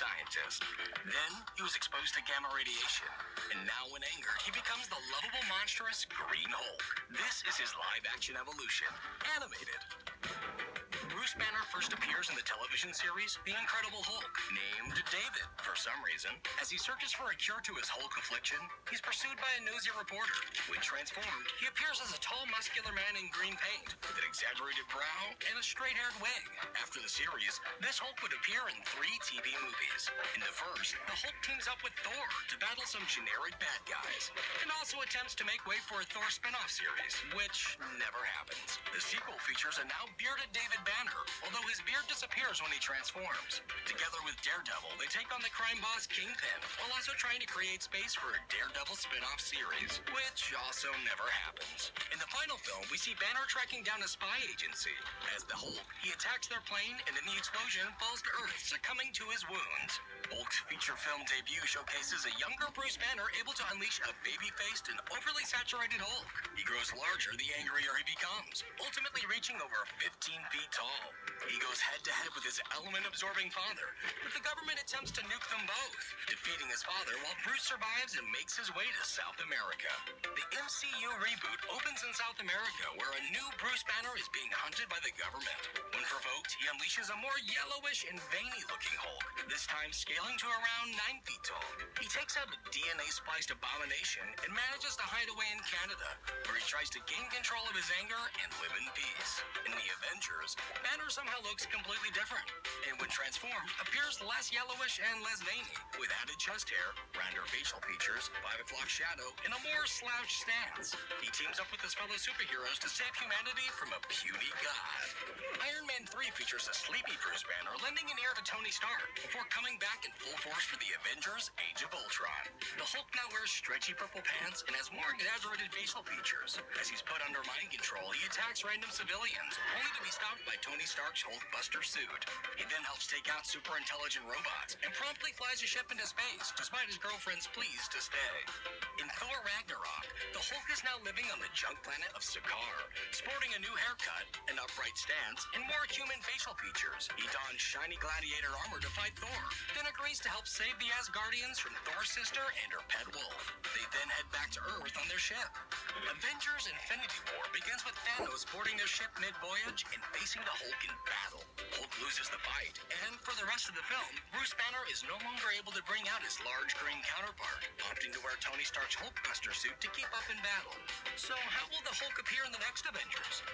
scientist. Then he was exposed to gamma radiation, and now in anger, he becomes the lovable, monstrous Green Hulk. This is his live-action evolution, animated. Bruce Banner first appears in the television series The Incredible Hulk, named David for some reason. As he searches for a cure to his Hulk affliction, he's pursued by a nosy reporter. When transformed, he appears as a tall, muscular man in green paint, with an exaggerated brow and a straight-haired wig. After series, this Hulk would appear in three TV movies. In the first, the Hulk teams up with Thor to battle some generic bad guys, and also attempts to make way for a Thor spin-off series, which never happens. The sequel features a now bearded David Banner, although his beard disappears when he transforms. Together with Daredevil, they take on the crime boss Kingpin, while also trying to create space for a Daredevil spin-off series, which also never happens. In the final film, we see Banner tracking down a spy agency. As the Hulk, he attacks their plane and in the explosion falls to Earth, succumbing to his wounds. Hulk's feature film debut showcases a younger Bruce Banner able to unleash a baby-faced and overly saturated Hulk. He grows larger the angrier he becomes, ultimately reaching over 15 feet tall. He goes head-to-head with his element-absorbing father, but the government attempts to nuke them both, defeating his father while Bruce survives and makes his way to South America. The MCU reboot opens in South America, where a new Bruce Banner is being hunted by the government. When provoked, he unleashes a more yellowish and veiny-looking Hulk, this time scaling to around 9 feet tall. He takes out a DNA-spliced abomination and manages to hide away in Canada, where he tries to gain control of his anger and live in peace. In the Avengers, Banner somehow looks completely different, and when transformed, appears less yellowish and less veiny, with added chest hair, rounder facial features, five o'clock shadow, and a more slouched stance. He teams up with his fellow superheroes to save humanity from a puny god. Iron Man 3 features a sleepy Bruce Banner lending an ear to Tony Stark before coming back in full force for the Avengers Age of Ultron. The Hulk now wears stretchy purple pants and has more exaggerated facial features. As he's put under mind control, he attacks random civilians, only to be stopped by Tony Stark's Hulkbuster suit. He then helps take out super intelligent robots and promptly flies a ship into space, despite his girlfriend's pleas to stay. In Thor Ragnarok, the Hulk is now living on the junk planet of Sakaar, sporting a new haircut, an upright stance, and more human facial features. He dons shiny gladiator armor to fight Thor, then agrees to help save the Asgardians from Thor's sister and her pet wolf. They then head back to Earth on their ship. Avengers Infinity War begins with Thanos boarding their ship mid-voyage and facing the Hulk in battle. Hulk loses the fight, and for the rest of the film, Bruce Banner is no longer able to bring out his large green counterpart, opting to wear Tony Stark's Hulkbuster suit to keep up in battle. So how will the Hulk appear in the next Avengers?